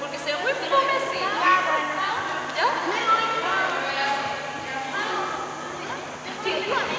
Porque se ve muy fome así. ¿Ya? Ah, ¿Ya?